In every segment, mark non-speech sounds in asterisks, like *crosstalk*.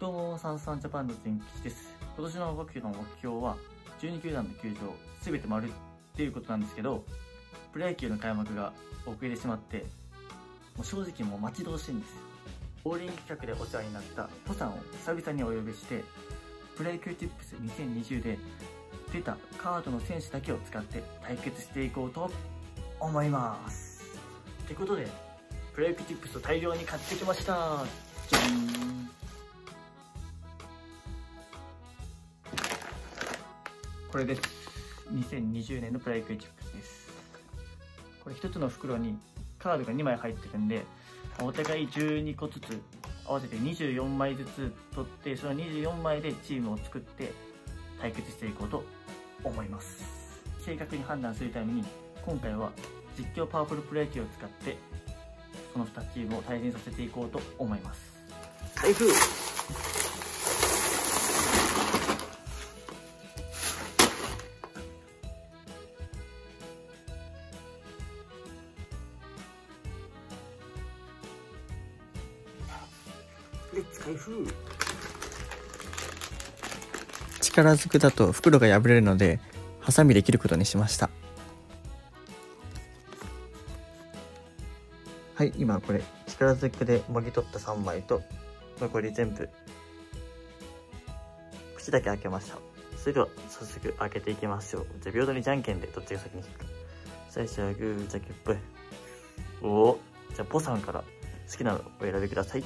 どうも、サンサンジャパンの全吉です。今年の僕の目標は、12球団の球場、すべて回るっていうことなんですけど、プロ野球の開幕が遅れてしまって、もう正直もう待ち遠しいんです。オーリン企画でお世話になったポさんを久々にお呼びして、プロ野球ティップス2020で出たカードの選手だけを使って対決していこうと思います。ってことで、プロ野球ティップスを大量に買ってきました。じゃんこれです。2020年のプロ野球チップスです。これ一つの袋にカードが2枚入ってるんで、お互い12個ずつ合わせて24枚ずつ取って、その24枚でチームを作って対決していこうと思います。正確に判断するために、今回は実況パワフルプロ野球を使って、その2チームを対戦させていこうと思います。台風力ずくだと袋が破れるのでハサミで切ることにしました。はい今これ力ずくでもぎ取った3枚と残り全部口だけ開けました。それでは早速開けていきましょう。じゃあ平等にじゃんけんでどっちが先に切るか。最初はグーじゃけんぽいおおじゃあポさんから好きなのをお選びください。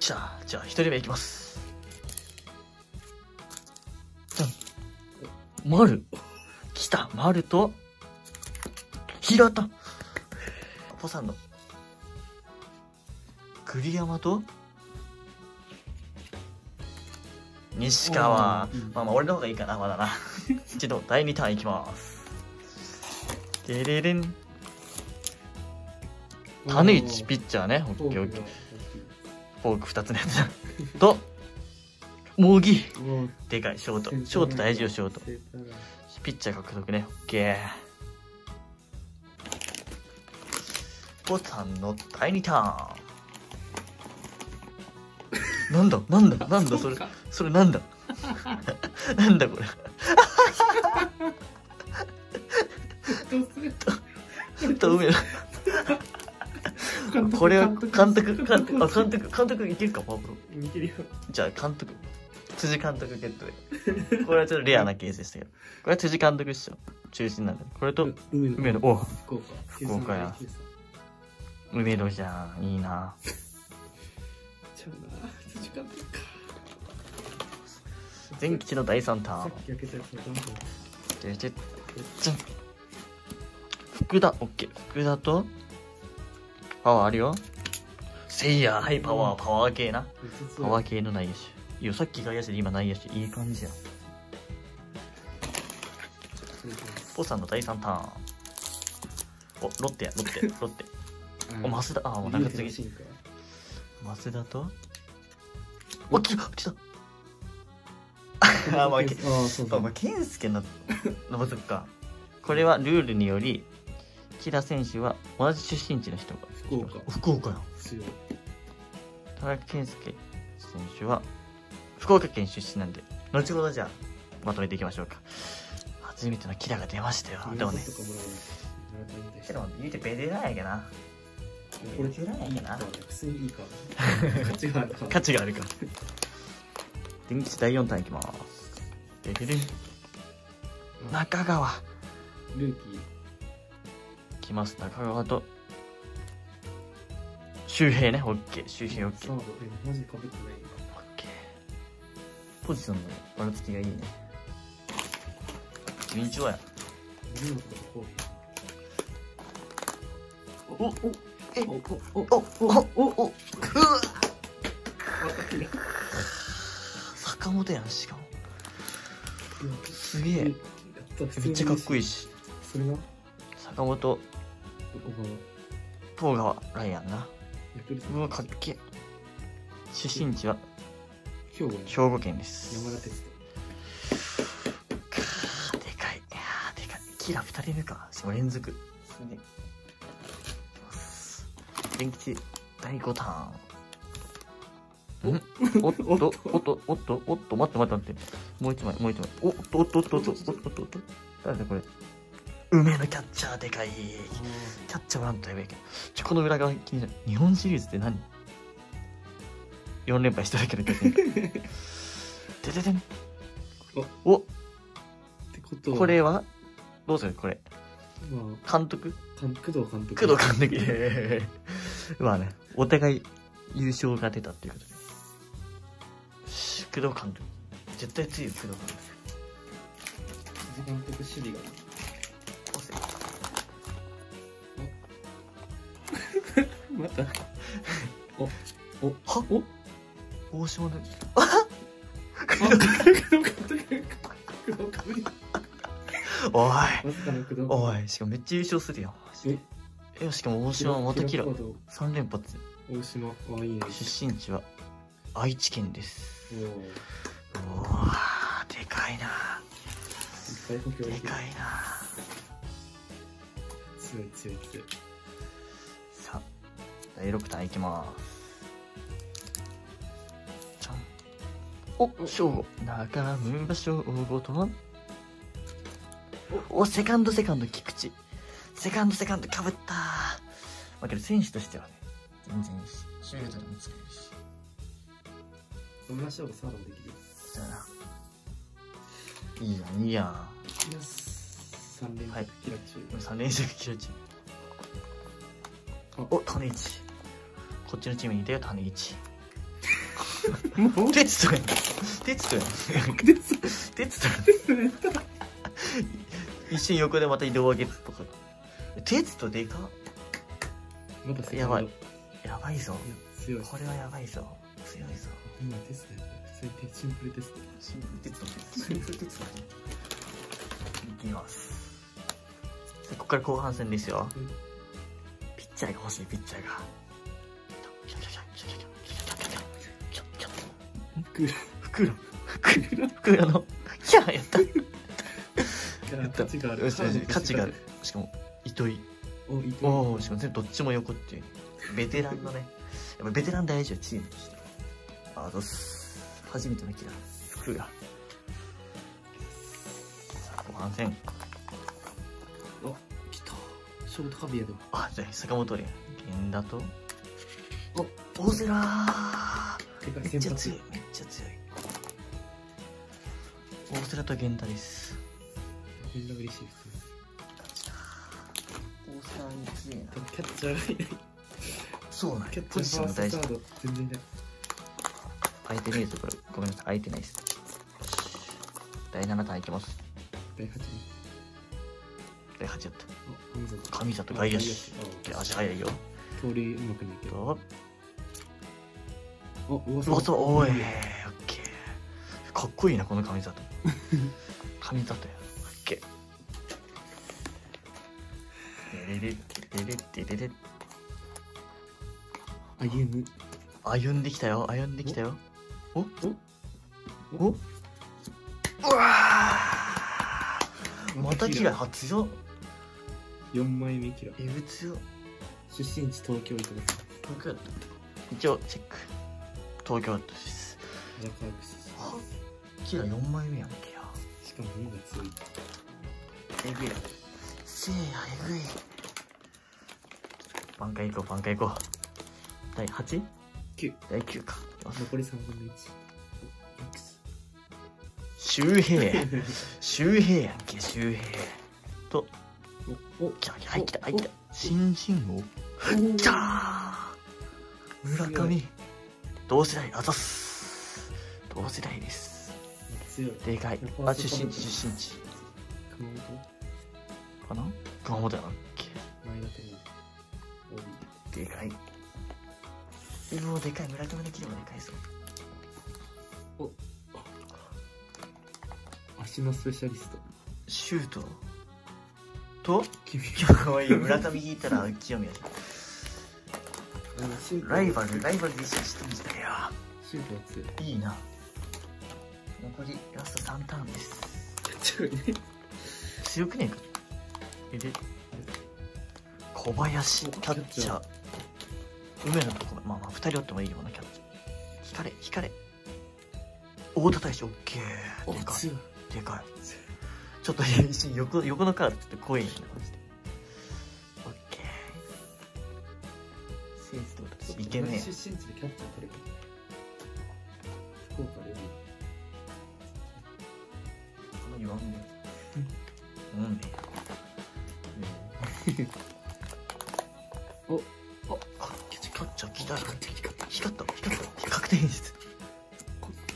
じゃあ、じゃあ、一人目いきます。丸。来た。丸と、平田。ポさんの。栗山と、西川。まあまあ、俺の方がいいかな、まだな。一度、第2ターンいきます。でれれん。種市ピッチャーね。オッケーオッケー。フォーク2つのやつと、茂木。でかい、ショート。ショート大事よ、ショート。ピッチャー獲得ね。オッケー。ボタンの第2ターン。*laughs* なんだ？なんだ？なんだ？それ。それなんだ？*laughs* なんだこれ？*laughs* と梅だ。これは監督、監督、あ、監督、監督いけるか、パワープロ。見てるよ。じゃあ監督。辻監督ゲットで。これはちょっとレアなケースでしたけど。これは辻監督っしょ。中心なんだ。これと、梅梅野、お福岡。福岡や梅野じゃん。いいな。ちゃうな。辻監督か。前吉の第3ターン。福田、オッケー。福田と、パワーあるよ。せいや、はい、パワー、パワー系な。パワー系の内野手。いいよ、さっき外野手で今内野手。いい感じやん。ポさんの第3ターン。お、ロッテや、ロッテ、*laughs* ロッテ。お、増田、あ、もう中継ぎ。増田と、お、来た、来た。*laughs* あ、まあ、けああ、そうあ、だまあ、健介の、のそっか。これはルールにより、木田選手は同じ出身地の人が。福岡。福岡や。強い。田中健介選手は福岡県出身なんで後ほどじゃあまとめていきましょうか初めてのキラが出ましたよでもねでも言うてベテランやけなベテランやけな普通にいいか。*laughs* 価値があるか。価値があるから電気第4ターンいきますでででん中川ルーキー。きます中川と周平ねオッケー周平オッケーオッ。ケーポジションのばらつきがいいね順調やおおえう。お、お、おおおおうわ。坂本やんしかもすげえめっちゃかっこいいし。坂本小川。東川ライアンなヤクルト。うわかっけえ出身地は兵庫に。兵庫県です山田哲キラ2人目か。しかも連続。すげえ。元吉、第5ターン。んお？っと、おっと、おっと、おっと、おっと、待って待って待って。もう一枚、もう一枚。お？っと、おっと、おっと、おっと、おっと、おっと、おっと？誰だこれ？梅のキャッチャーでかい。キャッチャーはなんとやべえけど。ちょ、この裏側気になる。日本シリーズって何 ?4 連敗しただけの巨人。*laughs* でででん。お、ってことはこれは？どうする？これ。ま監督？あ監工藤監督工藤監督。えー *laughs* まあね、お互い優勝が出たっていうことで。工藤監督。絶対強いよ、工藤監督。監督守備がまたおおは？お？大島の、あ？工藤監督工藤監督おい。おい、しかもめっちゃ優勝するよ。マジでえ、しかも大島またキラー。3連発。大島あいいね出身地は愛知県です。おおでかいな。でかいな。強い強い強い第6弾いきます。じゃん。お正午中村正午とはおセカンドセカンド菊池。セカンドセカンドかぶったまあけど選手としてはね全然いいしシュートでもつけるし。野村翔吾サードもできるいいやん。いいやん3連続キラチュー、はい、3連続キラチュー。お種市。こっちのチームにいたよ、種市。テツトやん。テツトやん。テツトやん。一瞬横でまた移動上げっぽか。テツトでか？っやばいやばいぞ。強いこれはやばいぞ。強いぞ。今テストや普通にシンプルテストシンプルテツト。シンプルテツト。いきます。ここから後半戦ですよ。うんピッチャーが欲しい、ピッチャーが。クーラ袋。袋。袋の。キャーやった。ーが価値がある価値がある。しかも、糸井。おいいおおしかも全部どっちも横っていう。ベテランのね。やっぱベテラン大事よ、チームとして。あ、どうす。初めてのキラー。服が。さあ、後半戦。お来たショートカビアでもあ、じゃあ、坂本蓮。源田と、お大瀬良めっちゃ強い、ちゃ強い。大瀬良と源田です。みんな嬉しいです大瀬良に強いな。でもキャッチャーがいない。そうなんキャッチャー大事全然いない。空いてねえぞこれごめんなさい空いてないです。第7弾いきます。第8位第8やった。神里。外野手。あ足早いよ。盗塁うまくないけど。とおおそうおい。オッケー。かっこいいなこの神里神里や。オッケー。レレレレレレレ歩歩んできたよ。歩んできたよ。お？お？お？うわまたキラ初よ4枚目キラえぐ強。出身地東京行く東京一応チェック。東京です。あキラ4枚目やんけや。身しかも2が強いえぐい。せい。やえぐい挽回行こう挽回行こう。第 8? 9第9か。残り3分の1周平周平やんけ周平とおお来た入った入った新人王おきたー。村上同世代あざっす。同世代です。強い。でかい。あ出身地出身地。熊本。かな？熊本やなっけでかい。うお、でかい。村上の木でもでかいぞ。足のスペシャリスト。シュート。と、君。かわいい。村上引いたら清宮。ライバル、ライバルで意識してんじゃねシュートは強い。えよ。いいな。残りラスト3ターンです。強いね強くねえか？で小林キャッチャー。梅野と小まあまあ2人おってもいいようなキャッチャー。光れ光れ。大田大使オッケー。でかい。でかい。ちょっと一瞬横横のカードちょっと怖いねマジでセンスいけねえ。出身地で *laughs* キャッチャー取れる。福岡で言わんねうんねおおキャッチャーキャッチャー来た。光った。光った。光った。確定演出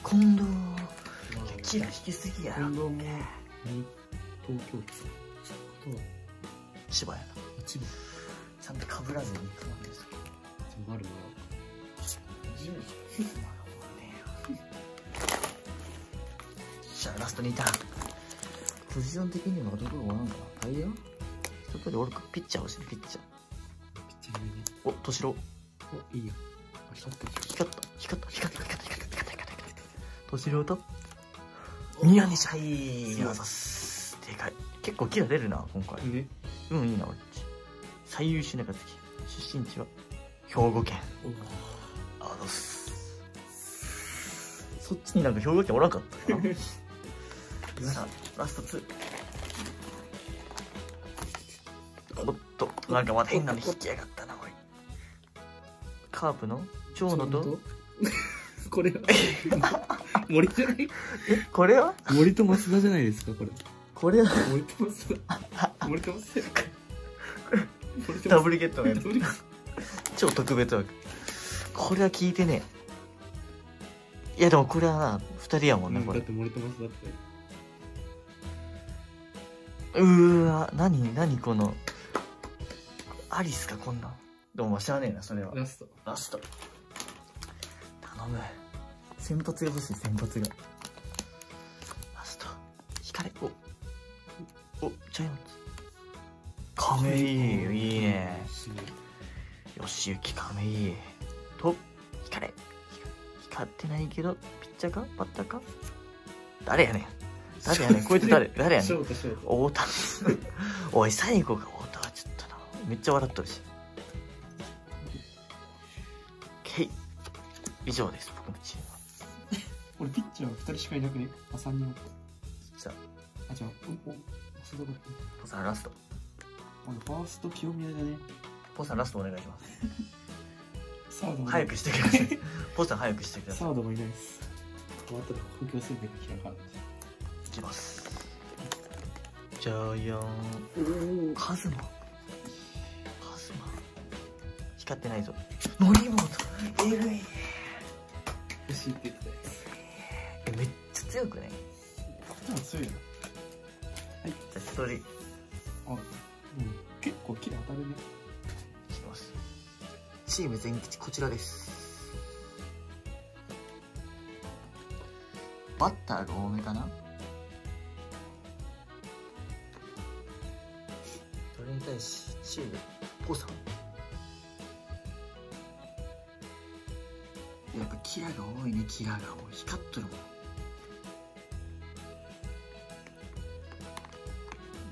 近藤キラ引きすぎやろ近藤も東京都と千葉やな千葉ちゃんとかぶらずに行くわけですよあるな。じゃあラスト2ターン。ポジション的にはどこがおらんかな？外野一通りおるかピッチャー欲しいピッチャー。ピッチャー上にお敏郎おいいよあ光った。光った。光った。光った。光った。光った。光った。光った。敏郎と？宮西はいあざっすでかい。結構キラ出るな今回。ね。うんいいな俺最優秀な活き出身地は？兵庫県。おあざっすそっちになんか兵庫県おらんかったかな？さ *laughs* あラスト2おっとなんかまた変なの引きやがったなおいカープの？長野と？*laughs* これは？森じゃない？えこれは？森と増田じゃないですかこれ。これは？森と増田森と増田ダブルゲットのやつ超特別枠。これは聞いてね。いやでもこれはな2人やもんねこれ。だって森と増田って。うーわ何何このアリスかこんな。んでもまあ知らねえなそれは。ラスト。ラスト。頼む。先発が欲しい先発が。ラスト。光。れお。おジャイアンツ。亀井。いいねよしゆき亀井と。光れ。光ってないけどピッチャーか？バッターか？誰やねん。誰やねん？こいつ誰？誰やねん？太田 *laughs* おい最後が太田はちょっとな。めっちゃ笑っとるし。OK 以上です僕のチームは。俺ピッチャー2人しかいなくね？あ3人じゃあ。じゃあおお増田だラスト俺ファースト清宮だねポさんラストお願いします。サードも早くしてください。ポさん早くしてください。サードもいないです。終わったら補強戦で開かんいきます。ジャイアンおおカズマ。カズマ。光ってないぞ。森本。えぐい欲しいって言ってたやえめっちゃ強くねつでも強いなじゃあ一あうん。結構キラ当たるね。きますチーム全吉こちらです。バッターが多めかな？それに対しチームポさん。やっぱキラが多いね。キラがもう光っとるもん。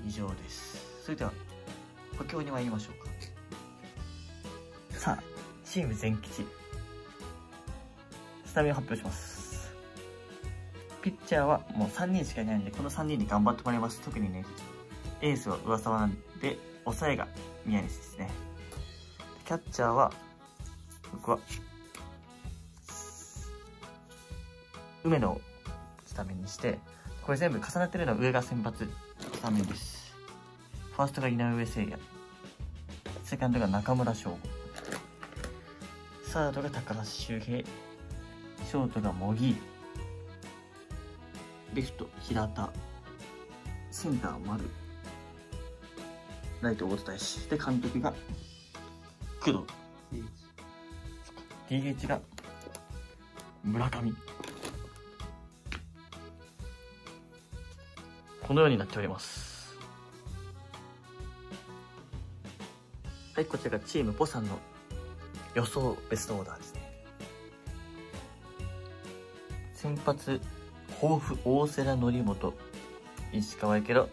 以上です。それでは補強に参りましょうか。さあチーム全吉。スタメン発表します。ピッチャーはもう3人しかいないんでこの3人で頑張ってもらいます。特にねエースは上沢なんで抑えが宮西ですね。キャッチャーは僕は梅野をスタメンにしてこれ全部重なってるのは上が先発スタメンです。ファーストが井上誠也。セカンドが中村翔吾。サードが高橋周平ショートが茂木レフト平田センター丸ライト大田大志で監督が工藤。DH が村上。このようになっております。はいこちらがチームポさんの予想ベストオーダーですね。先発抱負大瀬良則本石川やけど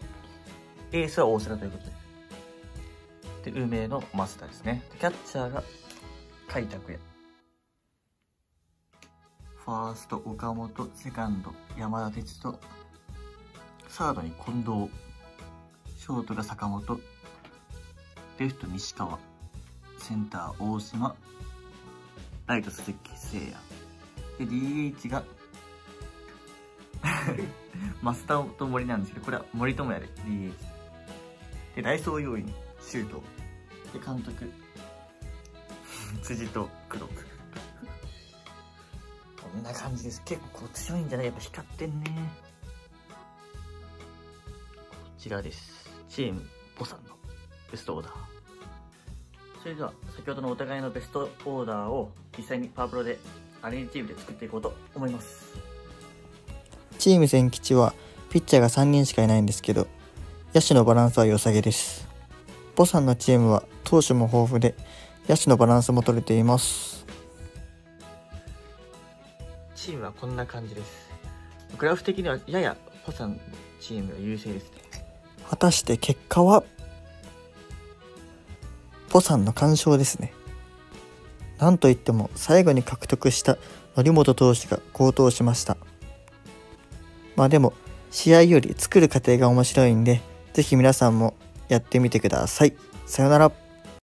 エースは大瀬良ということで。で、梅の増田ですね。キャッチャーが開拓也。ファースト岡本、セカンド山田哲人、サードに近藤、ショートが坂本、レフト西川、センター大島、ライト鈴木誠也。で、DH が *laughs* 増田と森なんですけど、これは森友哉で DH。で、ダイソー要員、シュート。で、監督、*laughs* 辻と黒く。こんな感じです。結構強いんじゃない？やっぱ光ってんね。こちらです。チーム、ボさんのベストオーダー。それでは、先ほどのお互いのベストオーダーを実際にパワープロでアレンジチームで作っていこうと思います。チーム千吉はピッチャーが3人しかいないんですけど野手のバランスは良さげですボさんのチームは投手も豊富で野手のバランスも取れていますチームはこんな感じです。グラフ的にはややボさんのチームが優勢ですね。果たして結果は？ボさんの完勝ですね。なんといっても最後に獲得した則本投手が好投しました。まあでも試合より作る過程が面白いんでぜひ皆さんもやってみてください。さよなら。